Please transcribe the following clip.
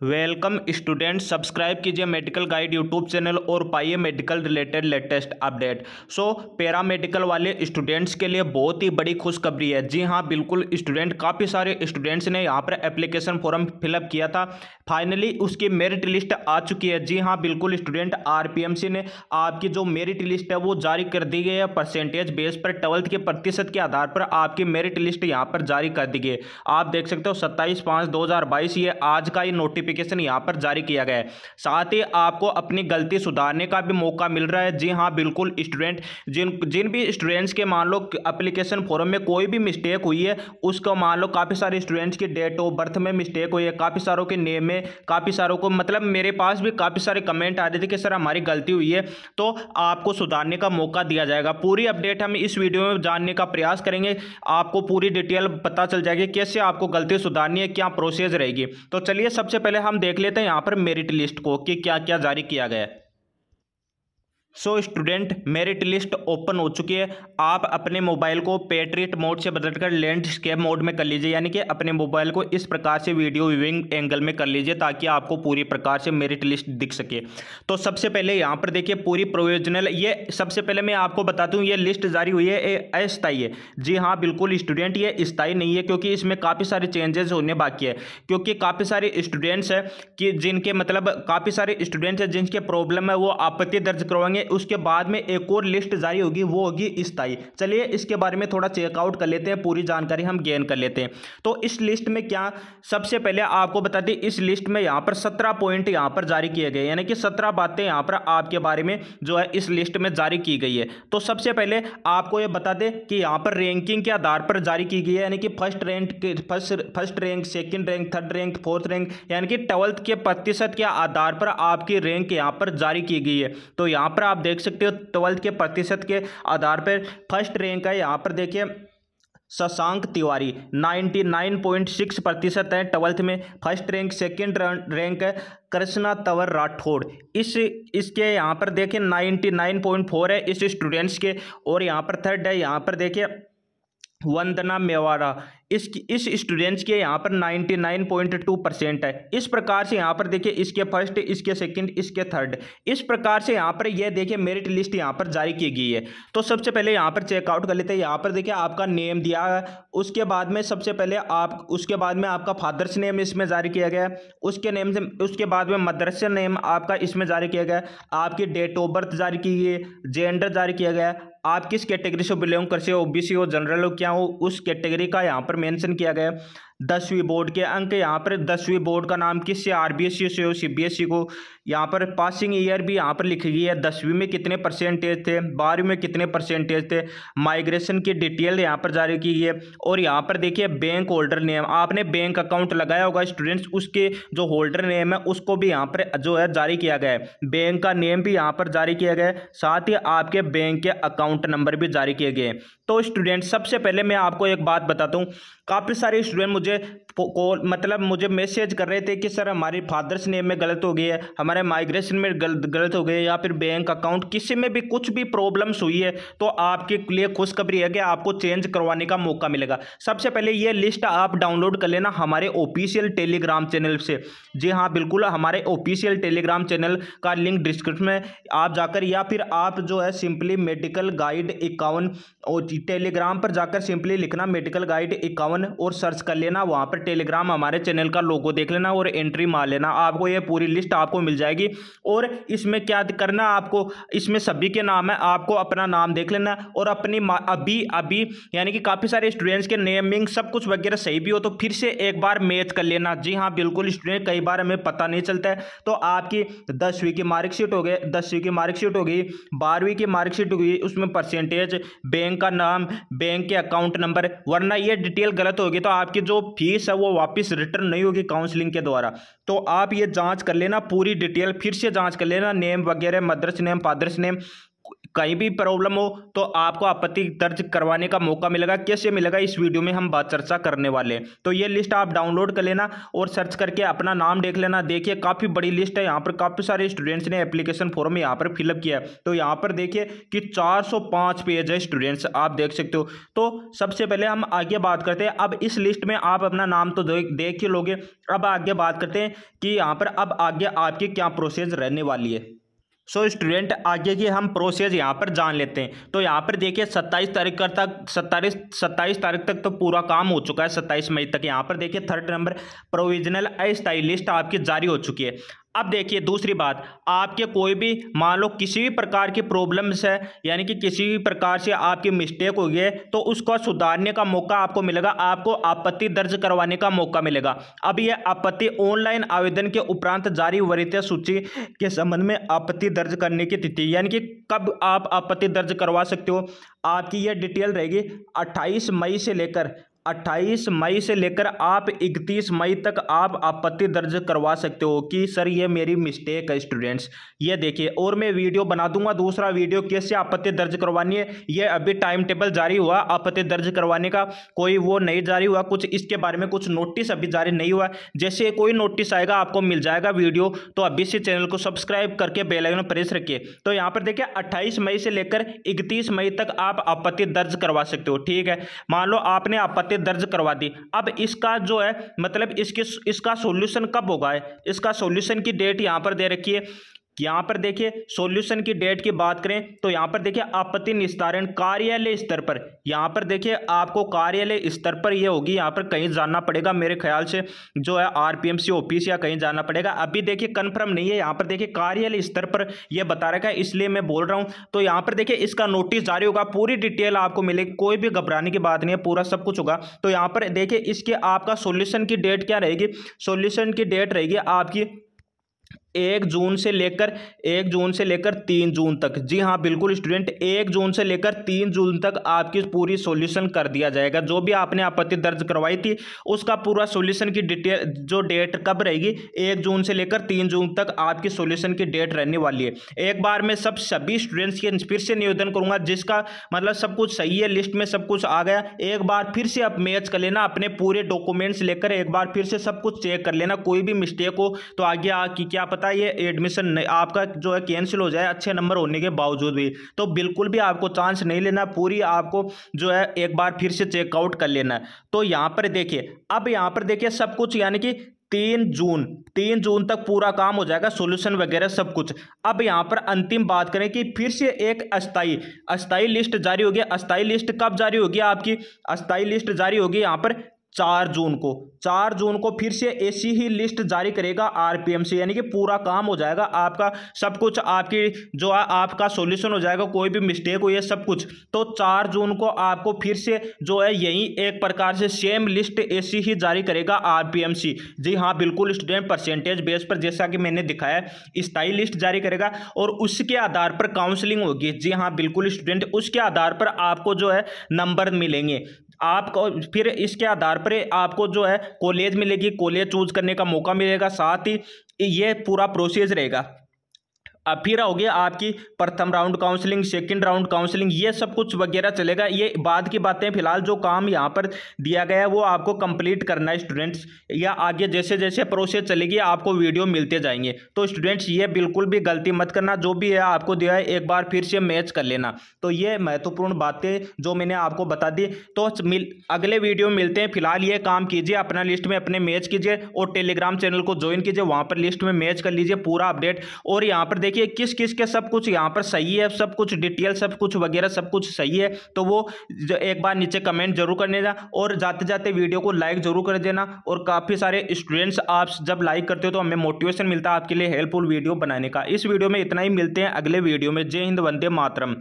Welcome student subscribe कीजिए medical guide YouTube channel और पाइए medical related latest update. So paramedical वाले students के लिए बहुत ही बड़ी खुशखबरी है। जी हाँ बिल्कुल, स्टूडेंट, काफ़ी सारे स्टूडेंट्स ने यहाँ पर एप्लीकेशन फॉर्म फिलअप किया था। फाइनली, उसकी मेरिट लिस्ट आ चुकी है। जी हाँ बिल्कुल, स्टूडेंट आरपीएमसी ने आपकी जो मेरिट लिस्ट है वो जारी कर दी गई है। परसेंटेज बेस पर ट्वेल्थ के प्रतिशत के आधार पर आपकी मेरिट लिस्ट यहाँ पर जारी कर दी गई आप देख सकते हो, सत्ताईस पाँच दो ये आज का ही नोटिफिकेशन नोटिफिकेशन यहाँ पर जारी किया गया है। साथ ही आपको अपनी गलती सुधारने का भी मौका मिल रहा है। जी हाँ बिल्कुल स्टूडेंट जिन जिन भी स्टूडेंट्स के मान लो अप्लीकेशन फॉरम में कोई भी मिस्टेक हुई है, उसको मान लो काफ़ी सारे स्टूडेंट्स की डेट ऑफ़ बर्थ में मिस्टेक हुई है, काफ़ी सारों के नेम में, काफ़ी सारों को मतलब मेरे पास भी काफ़ी सारे कमेंट आ रहे थे कि, सर, हमारी गलती हुई है। तो आपको सुधारने का मौका दिया जाएगा। पूरी अपडेट हम इस वीडियो में जानने का प्रयास करेंगे। आपको पूरी डिटेल पता चल जाएगी कैसे आपको गलती सुधारनी है, क्या प्रोसेस रहेगी। तो चलिए, सबसे पहले हम देख लेते हैं यहाँ पर मेरिट लिस्ट को कि क्या क्या जारी किया गया है। So student merit list open हो चुकी है। आप अपने मोबाइल को पेट्रियट मोड से बदलकर लैंडस्केप मोड में कर लीजिए, यानी कि अपने मोबाइल को इस प्रकार से वीडियो व्यूइंग एंगल में कर लीजिए ताकि आपको पूरी प्रकार से मेरिट लिस्ट दिख सके। तो सबसे पहले यहाँ पर देखिए पूरी प्रोविजनल ये सबसे पहले मैं आपको बताती हूँ, ये लिस्ट जारी हुई है अस्थाई है। जी हाँ बिल्कुल स्टूडेंट ये स्थायी नहीं है क्योंकि इसमें काफ़ी सारे चेंजेस होने बाकी है। क्योंकि काफ़ी सारे स्टूडेंट्स हैं कि जिनके मतलब काफ़ी सारे स्टूडेंट्स हैं जिनके प्रॉब्लम है, वो आपत्ति दर्ज करवाएँगे उसके बाद में एक और लिस्ट जारी होगी, वो होगी स्थायी चलिए इसके बारे में थोड़ा चेकआउट कर लेते हैं, पूरी जानकारी हम गेन कर लेते हैं। तो इस लिस्ट में क्या सबसे पहले आपको बता दें, इस लिस्ट में यहाँ पर सत्रह पॉइंट यहाँ पर जारी किए गए यानी कि सत्रह बातें यहाँ पर आपके बारे में जो है इस लिस्ट में जारी की गई है। तो सबसे पहले आपको ये बता दें कि यहाँ पर रैंकिंग के आधार पर जारी की गई है। यानी कि first rank first first rank second rank third rank fourth rank यानी कि ट्वेल्थ के प्रतिशत के आधार पर आपकी रैंक यहाँ पर जारी की गई है। तो यहाँ पर आप आप देख सकते हो ट्वेल्थ के प्रतिशत के आधार पर फ़र्स्ट रैंक है। यहाँ पर देखिए, शशांक तिवारी 99.6 प्रतिशत है ट्वेल्थ में। फ़र्स्ट रैंक, सेकंड रैंक है कृष्णा तंवर राठौड़ इस, इसके यहाँ पर देखिए 99.4 है इस स्टूडेंट्स के। और यहाँ पर थर्ड है, यहाँ पर देखिए, वंदना मेवाड़ा। इस इस स्टूडेंट्स के यहाँ पर 99.2 परसेंट है। इस प्रकार से यहाँ पर देखिए, इसके फ़र्स्ट इसके सेकंड इसके थर्ड इस प्रकार से यहाँ पर यह देखिए मेरिट लिस्ट यहाँ पर जारी की गई है। तो सबसे पहले यहाँ पर चेकआउट कर लेते हैं। यहाँ पर देखिए, आपका नेम दिया है। उसके बाद में सबसे पहले आप, उसके बाद में आपका फादर्स नेम इसमें जारी किया गया उसके नेम से, उसके बाद में मदरस नेम आपका इसमें जारी किया गया आपकी डेट ऑफ़ बर्थ जारी की गई जेंडर जारी किया गया आप किस कैटेगरी से बिलोंग करते हो? ओबीसी हो जनरल हो, क्या हो? उस कैटेगरी का यहाँ पर मेंशन किया गया। दसवीं बोर्ड के अंक। यहाँ पर दसवीं बोर्ड का नाम किससे आर बी एस सी से हो सी बी एस सी को। यहाँ पर पासिंग ईयर भी यहाँ पर लिखी गई है। दसवीं में कितने परसेंटेज थे? बारहवीं में कितने परसेंटेज थे? माइग्रेशन की डिटेल यहाँ पर जारी की गई है। और यहाँ पर देखिए बैंक होल्डर नेम आपने बैंक अकाउंट लगाया होगा स्टूडेंट्स उसके जो होल्डर नेम है, उसको भी यहाँ पर जो है जारी किया गया है। बैंक का नेम भी यहाँ पर जारी किया गया है। साथ ही आपके बैंक के अकाउंट नंबर भी जारी किए गए तो स्टूडेंट सबसे पहले मैं आपको एक बात बताता हूँ। काफ़ी सारे स्टूडेंट मुझे कॉल मतलब मुझे मैसेज कर रहे थे कि, सर, हमारी फादर्स नेम में गलत हो गई है, हमारे माइग्रेशन में गलत गलत हो गई है, या फिर बैंक अकाउंट किसी में भी कुछ भी प्रॉब्लम्स हुई है तो आपके लिए खुशखबरी है कि आपको चेंज करवाने का मौका मिलेगा। सबसे पहले ये लिस्ट आप डाउनलोड कर लेना हमारे ऑफिशियल टेलीग्राम चैनल से। जी हाँ बिल्कुल, हमारे ऑफिशियल टेलीग्राम चैनल का लिंक डिस्क्रिप्शन में आप जाकर, या फिर आप जो है सिंपली मेडिकल गाइड इक्यावन टेलीग्राम पर जाकर सिंपली लिखना मेडिकल गाइड इक्यावन, और सर्च कर लेना। वहाँ पर टेलीग्राम हमारे चैनल का लोगो देख लेना और एंट्री मार लेना। आपको ये पूरी लिस्ट आपको मिल जाएगी। और इसमें क्या करना आपको, इसमें सभी के नाम है, आपको अपना नाम देख लेना और अपनी अभी अभी, यानी कि काफ़ी सारे स्टूडेंट्स के नेमिंग सब कुछ वगैरह सही भी हो तो फिर से एक बार मैच कर लेना। जी हाँ बिल्कुल स्टूडेंट कई बार हमें पता नहीं चलता है। तो आपकी दसवीं की मार्कशीट हो गई, दसवीं की मार्कशीट हो गई, बारहवीं की मार्कशीट हो गई, उसमें परसेंटेज बैंक का नाम बैंक के अकाउंट नंबर वरना ये डिटेल गलत होगी तो आपकी जो फ़ीस है, वो वापस रिटर्न नहीं होगी काउंसलिंग के द्वारा। तो आप ये जाँच कर लेना, पूरी डिटेल फिर से जाँच कर लेना नेम वगैरह मदर्स नेम फादर्स नेम कहीं भी प्रॉब्लम हो तो आपको आपत्ति दर्ज करवाने का मौका मिलेगा। कैसे मिलेगा, इस वीडियो में हम बात चर्चा करने वाले हैं। तो ये लिस्ट आप डाउनलोड कर लेना और सर्च करके अपना नाम देख लेना। देखिए, काफ़ी बड़ी लिस्ट है यहाँ पर। काफ़ी सारे स्टूडेंट्स ने एप्लीकेशन फॉर्म यहाँ पर फिलअप किया तो यहाँ पर देखिए कि चार सौ पाँच पेज है स्टूडेंट्स, आप देख सकते हो। तो सबसे पहले हम आगे बात करते हैं। अब इस लिस्ट में आप अपना नाम तो देख ही लोगे। अब आगे बात करते हैं कि यहाँ पर, अब आगे आपकी क्या प्रोसेस रहने वाली है। सो so, स्टूडेंट आगे की हम प्रोसेस यहाँ पर जान लेते हैं। तो यहाँ पर देखिए सत्ताईस तारीख तक सत्ताईस सत्ताईस तारीख तक तो पूरा काम हो चुका है सत्ताईस मई तक। यहाँ पर देखिए थर्ड नंबर प्रोविजनल अस्थाई लिस्ट आपकी जारी हो चुकी है। अब देखिए दूसरी बात, आपके कोई भी, मान लो किसी भी प्रकार की प्रॉब्लम्स है, यानी कि किसी भी प्रकार से आपकी मिस्टेक हो गई है तो उसको सुधारने का मौका आपको मिलेगा, आपको आपत्ति दर्ज करवाने का मौका मिलेगा। अब यह आपत्ति ऑनलाइन आवेदन के उपरांत जारी वरित सूची के संबंध में आपत्ति दर्ज करने की तिथि, यानी कि कब आप आपत्ति दर्ज करवा सकते हो। आपकी यह डिटेल रहेगी अट्ठाईस मई से लेकर 28 मई से लेकर आप 31 मई तक आप आपत्ति दर्ज करवा सकते हो कि सर ये मेरी मिस्टेक है, स्टूडेंट्स। ये देखिए, और मैं वीडियो बना दूँगा, दूसरा वीडियो कैसे आपत्ति दर्ज करवानी है, ये अभी टाइम टेबल जारी हुआ, आपत्ति दर्ज करवाने का कोई वो नहीं जारी हुआ, कुछ इसके बारे में कुछ नोटिस अभी जारी नहीं हुआ। जैसे कोई नोटिस आएगा, आपको मिल जाएगा वीडियो तो अभी से चैनल को सब्सक्राइब करके बेलाइकन प्रेस रखिए। तो यहाँ पर देखिए, अट्ठाईस मई से लेकर इकतीस मई तक आप आपत्ति दर्ज करवा सकते हो, ठीक है? मान लो आपने आपत्ति दर्ज करवा दी। अब इसका जो है मतलब इसके, इसका सॉल्यूशन कब होगा? इसका सॉल्यूशन की डेट यहाँ पर दे रखी है। यहाँ पर देखिए सॉल्यूशन की डेट की बात करें तो यहाँ पर देखिए, आपत्ति निस्तारण कार्यालय स्तर पर। यहाँ पर देखिए, आपको कार्यालय स्तर पर यह होगी, यहाँ पर कहीं जाना पड़ेगा मेरे ख्याल से, जो है आरपीएमसी ऑफ़िस या कहीं जाना पड़ेगा। अभी देखिए कन्फर्म नहीं है, यहाँ पर देखिए, कार्यालय स्तर पर यह बता रखा है, इसलिए मैं बोल रहा हूँ। तो यहाँ पर देखिए, इसका नोटिस जारी होगा, पूरी डिटेल आपको मिलेगी कोई भी घबराने की बात नहीं है, पूरा सब कुछ होगा। तो यहाँ पर देखिए, इसके आपका सोल्यूशन की डेट क्या रहेगी? सोल्यूशन की डेट रहेगी आपकी एक जून से लेकर, एक जून से लेकर तीन जून तक। जी हाँ बिल्कुल स्टूडेंट, एक जून से लेकर तीन जून तक आपकी पूरी सॉल्यूशन कर दिया जाएगा। जो भी आपने आपत्ति दर्ज करवाई थी, उसका पूरा सॉल्यूशन की डिटेल जो डेट कब रहेगी, एक जून से लेकर तीन जून तक आपकी सॉल्यूशन की डेट रहने वाली है। एक बार मैं सब, सभी स्टूडेंट्स के फिर से निवेदन करूँगा, जिसका मतलब सब कुछ सही है, लिस्ट में सब कुछ आ गया। एक बार फिर से आप मैच कर लेना, अपने पूरे डॉक्यूमेंट्स लेकर एक बार फिर से सब कुछ चेक कर लेना, कोई भी मिस्टेक हो तो आगे आ क्या पता है ये एडमिशन आपका जो है कैंसिल हो जाए, अच्छे नंबर होने के बावजूद भी। तो बिल्कुल भी आपको चांस नहीं लेना, पूरी आपको जो है एक बार फिर से चेकआउट कर लेना है। तो यहाँ पर देखिए, अब यहाँ पर देखिए सब कुछ यानी कि तीन जून तीन जून तक पूरा काम हो जाएगा सॉल्यूशन वगैरह सब कुछ। अब यहाँ पर अंतिम बात करें कि फिर से एक अस्थाई अस्थाई लिस्ट जारी होगी। अस्थाई लिस्ट कब जारी होगी आपकी? अस्थाई लिस्ट जारी होगी यहाँ पर चार जून को। चार जून को फिर से ऐसी ही लिस्ट जारी करेगा आरपीएमसी यानी कि पूरा काम हो जाएगा, आपका सब कुछ आपकी जो है आपका सॉल्यूशन हो जाएगा, कोई भी मिस्टेक हुई है सब कुछ। तो चार जून को आपको फिर से जो है यही एक प्रकार से सेम लिस्ट ऐसी ही जारी करेगा आरपीएमसी जी हाँ बिल्कुल स्टूडेंट परसेंटेज बेस पर जैसा कि मैंने दिखाया, स्थायी लिस्ट जारी करेगा और उसके आधार पर काउंसलिंग होगी। जी हाँ बिल्कुल स्टूडेंट उसके आधार पर आपको जो है नंबर मिलेंगे। आपको, फिर इसके आधार पर आपको जो है कॉलेज मिलेगी कॉलेज चूज़ करने का मौका मिलेगा, साथ ही ये पूरा प्रोसेस रहेगा। अब फिर गया आपकी प्रथम round counselling second round counselling, ये सब कुछ वगैरह चलेगा। ये बाद की बातें फ़िलहाल जो काम यहाँ पर दिया गया है, वो आपको कंप्लीट करना है स्टूडेंट्स या आगे जैसे जैसे प्रोसेस चलेगी, आपको वीडियो मिलते जाएँगे। तो स्टूडेंट्स ये बिल्कुल भी गलती मत करना। जो भी है, आपको दिया है, एक बार फिर से मैच कर लेना। तो ये महत्वपूर्ण बातें जो मैंने आपको बता दी। तो अगले वीडियो मिलते हैं। फ़िलहाल ये काम कीजिए, अपना लिस्ट में अपने मैच कीजिए और टेलीग्राम चैनल को ज्वाइन कीजिए। वहाँ पर लिस्ट में मैच कर लीजिए, पूरा अपडेट और यहाँ पर देखिए देखिए किस किस के सब कुछ यहाँ पर सही है, सब कुछ डिटेल सब कुछ वगैरह, सब कुछ सही है तो वो एक बार नीचे कमेंट ज़रूर कर देना और जाते जाते वीडियो को लाइक ज़रूर कर देना और काफ़ी सारे स्टूडेंट्स आप जब लाइक करते हो तो हमें मोटिवेशन मिलता है आपके लिए हेल्पफुल वीडियो बनाने का। इस वीडियो में इतना ही, मिलते हैं अगले वीडियो में। जय हिंद, वंदे मातरम।